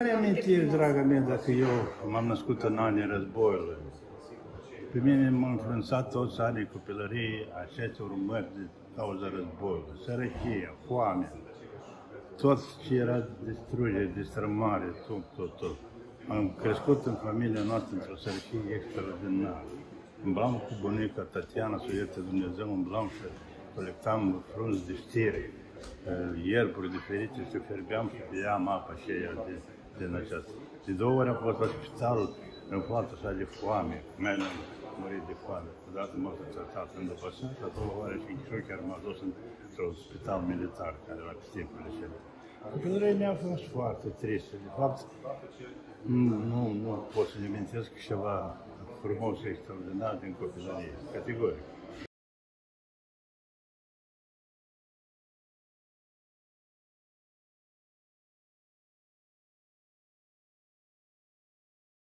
Are amintiri, draga mea, dacă eu m-am născut în anii războiului. Pe mine m-a influențat toți anii copilăriei aceste urmări de cauza războiului. Sărăchia, foamea, tot ce era distrugere, distrămare, tot, tot, tot. Am crescut în familia noastră într-o sărăchie extraordinară. Umblam cu bunica Tatiana, să ierte Dumnezeu, umblam și colectam frunzi de știri, eh, ierburi diferite și fierbeam și beam apa aceea de, din aceasta. De două ori am fost la spital în foarte așa de foame, mai am murit de foame. Odată m-a tratat în după și a doua oară și Chișor chiar m-a dus într-un spital militar care era pe timpul cele. Copilăria mea a fost foarte tristă. De fapt, nu, nu, nu pot să-mi amintesc ceva frumos și extraordinar din copilărie, categoric.